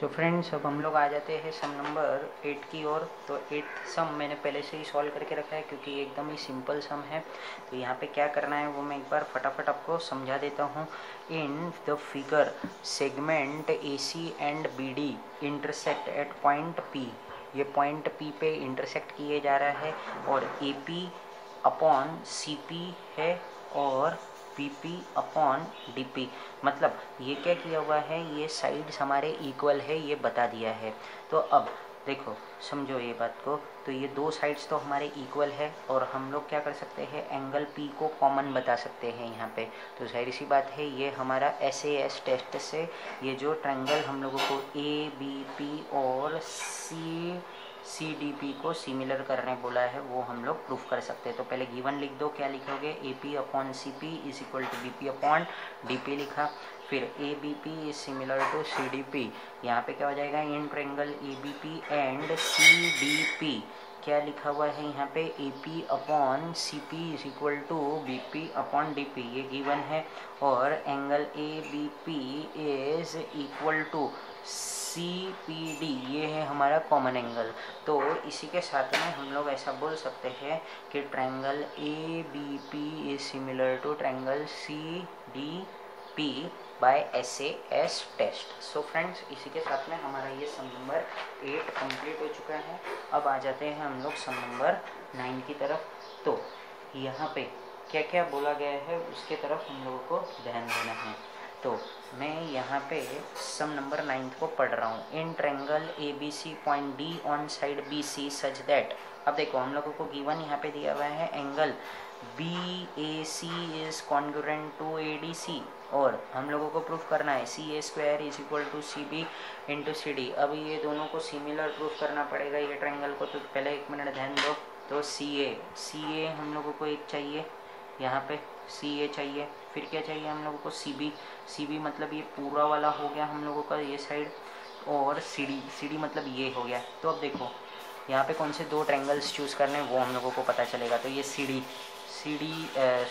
तो फ्रेंड्स अब हम लोग आ जाते हैं सम नंबर एट की ओर। तो एट सम मैंने पहले से ही सॉल्व करके रखा है क्योंकि एकदम ही सिंपल सम है। तो यहाँ पे क्या करना है वो मैं एक बार फटाफट आपको समझा देता हूँ। In the figure segment A C and B D intersect at point P ये पॉइंट पी पे इंटरसेक्ट किए जा रहा है और A P upon C P है और P P upon D P मतलब ये क्या किया हुआ है? ये साइड्स हमारे इक्वल है, ये बता दिया है। तो अब देखो, समझो ये बात को। तो ये दो साइड्स तो हमारे इक्वल है और हम लोग क्या कर सकते हैं? एंगल पी को कॉमन बता सकते हैं यहाँ पे। तो ज़ाहिर सी बात है, ये हमारा एस ए एस टेस्ट से ये जो ट्रैंगल हम लोगों को ए बी पी और सी सी डी पी को सिमिलर करने बोला है, वो हम लोग प्रूफ कर सकते हैं। तो पहले गिवन लिख दो, क्या लिखोगे? A P upon C P is equal to B P upon D P लिखा। फिर A B P is similar to C D P यहाँ पे क्या हो जाएगा? In triangle A B P and C D P क्या लिखा हुआ है यहाँ पे? A P upon C P is equal to B P upon D P ये गिवन है और angle A B P is equal to C P D ये है हमारा कॉमन एंगल तो इसी के साथ में हम लोग ऐसा बोल सकते हैं कि triangle A B P is similar to triangle C D P by S A S test so friends इसी के साथ में हमारा ये सम नंबर एट कंप्लीट हो चुका है। अब आ जाते हैं हम लोग सम नंबर नाइन की तरफ़। तो यहाँ पे क्या क्या बोला गया है, उसके तरफ़ हम लोगों को ध्यान देना है। तो मैं यहाँ पे सम नंबर नाइन्थ को पढ़ रहा हूँ। In triangle A B C point D on side B C such that अब देखो, हम लोगों को गिवन यहाँ पे दिया हुआ है angle B A C is congruent to A D C और हम लोगों को प्रूफ करना है C A square is equal to C B into C D अब ये दोनों को सिमिलर प्रूफ करना पड़ेगा, ये ट्रेंगल को तो पहले एक मिनट ध्यान दो। तो सी ए सी ए हम लोगों को एक चाहिए, यहाँ पे सी ए चाहिए, फिर क्या चाहिए हम लोगों को? सी बी सी बी मतलब ये पूरा वाला हो गया हम लोगों का ये साइड और सी डी सी डी मतलब ये हो गया। तो अब देखो, यहाँ पे कौन से दो ट्रैंगल्स चूज़ करने हैं, वो हम लोगों को पता चलेगा। तो ये C D C D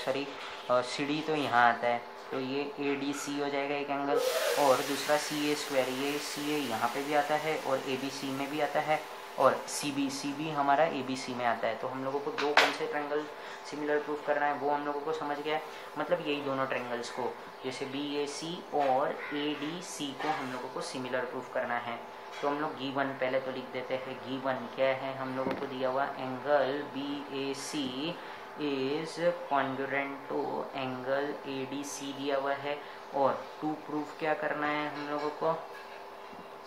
sorry C D तो यहाँ आता है। तो ये ए डी सी हो जाएगा एक एंगल और दूसरा सी ए स्क्वायर ये सी ए यहाँ पर भी आता है और ए बी सी में भी आता है और सी बी सी बी हमारा ए बी सी में आता है. तो हम लोगों को दो कौन से ट्रैंगल सिमिलर प्रूफ करना है वो हम लोगों को समझ गया मतलब यही दोनों ट्रैंगल्स को. जैसे बी ए सी और ए डी सी को हम लोगों को सिमिलर प्रूफ करना है. तो हम लोग गी वन पहले तो लिख देते हैं. गी वन क्या है? हम लोगों को दिया हुआ angle B A C is congruent to angle A D C दिया हुआ है और टू प्रूफ क्या करना है हम लोगों को?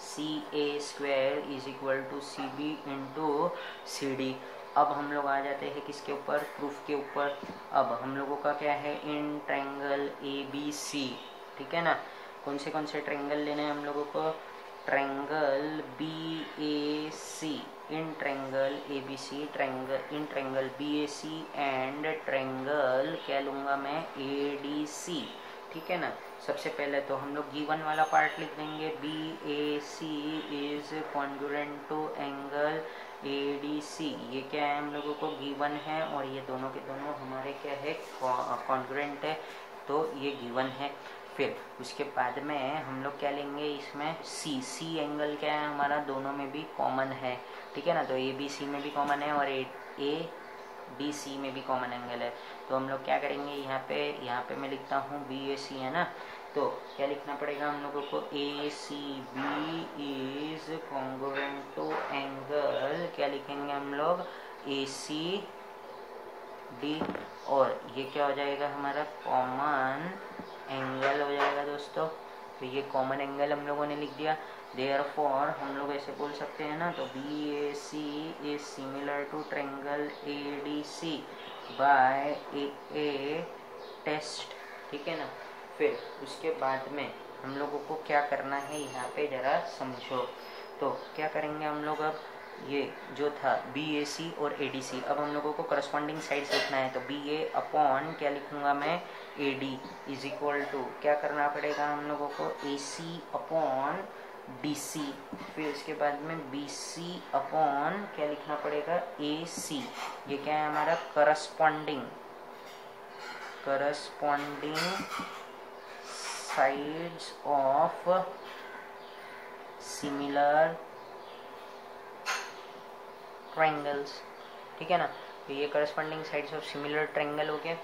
C A square is equal to C B into C D अब हम लोग आ जाते हैं किसके ऊपर? प्रूफ के ऊपर। अब हम लोगों का क्या है? इन ट्रैंगल ए बी सी ठीक है ना? कौन से कौन से ट्रैंगल लेने हैं हम लोगों को? Triangle B A C in triangle A B C triangle, in triangle B A C and triangle क्या लूँगा मैं ए डी सी ठीक है ना? सबसे पहले तो हम लोग गिवन वाला पार्ट लिख देंगे। B A C is congruent to angle A D C ये क्या है? हम लोगों को गिवन है और ये दोनों के दोनों हमारे क्या है? कॉन्ग्रेंट है। तो ये गिवन है। फिर उसके बाद में हम लोग क्या लेंगे, इसमें सी सी एंगल क्या है हमारा, दोनों में भी कॉमन है। ठीक है ना? तो ए बी सी में भी कॉमन है और ए ए डी सी में भी कॉमन एंगल है। तो हम लोग क्या करेंगे, यहाँ पे यहाँ पे मैं लिखता हूँ बी ए सी है ना? तो क्या लिखना पड़ेगा हम लोगों को? A C B is congruent angle क्या लिखेंगे हम लोग? ए सी डी और ये क्या हो जाएगा हमारा कॉमन एंगल हो जाएगा दोस्तों। तो ये कॉमन एंगल हम लोगों ने लिख दिया। देयर फॉर हम लोग ऐसे बोल सकते हैं ना तो B A C is similar to triangle A D C by A test ठीक है ना? फिर उसके बाद में हम लोगों को क्या करना है, यहाँ पे ज़रा समझो। तो क्या करेंगे हम लोग अब? ये जो था बी ए सी और ए डी सी अब हम लोगों को करस्पॉन्डिंग साइड्स लिखना है तो बी ए अपॉन क्या लिखूँगा मैं? A D is equal to क्या करना पड़ेगा हम लोगों को? A C upon D C फिर उसके बाद में बी सी अपॉन क्या लिखना पड़ेगा? ए सी ये क्या है हमारा? Corresponding corresponding sides of similar triangles ठीक है ना? तो ये corresponding sides of similar triangle हो गया।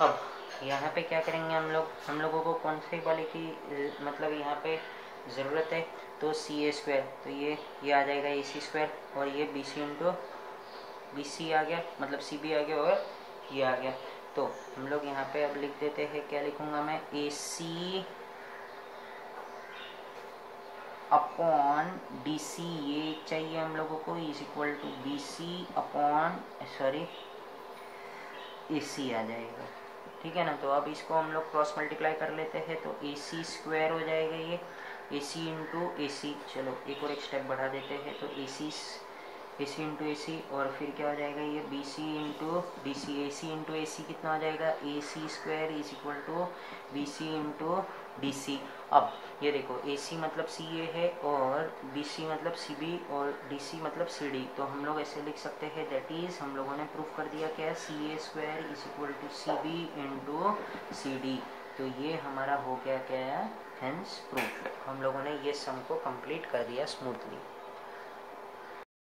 अब, यहाँ पे क्या करेंगे हम लोग? हम लोगों को कौन से वाले की मतलब यहाँ पे ज़रूरत है? तो सी ए स्क्वायर तो ये ये आ जाएगा ए सी स्क्वायर और ये B C into B C आ गया मतलब सी बी आ गया और ये आ गया। तो हम लोग यहाँ पे अब लिख देते हैं, क्या लिखूँगा मैं? ए सी अपॉन डी सी ये चाहिए हम लोगों को is equal to B C upon sorry A C आ जाएगा। ठीक है ना? तो अब इसको हम लोग क्रॉस मल्टीप्लाई कर लेते हैं तो ए सी स्क्वायर हो जाएगा ये। ए सी इंटू ए सी चलो, एक और एक स्टेप बढ़ा देते हैं तो ए सी ए सी इंटू ए सी और फिर क्या हो जाएगा ये B C into D C A C into A C कितना हो जाएगा? A C square is equal to B C into D C अब ये देखो ए सी मतलब सी ए है और बी सी मतलब सी बी और डी सी मतलब सी डी तो हम लोग ऐसे लिख सकते हैं दैट इज़ हम लोगों ने प्रूफ कर दिया क्या? C A square is equal to C B into C D तो ये हमारा हो गया क्या? है हेंस प्रूफ हम लोगों ने ये सम को कंप्लीट कर दिया स्मूथली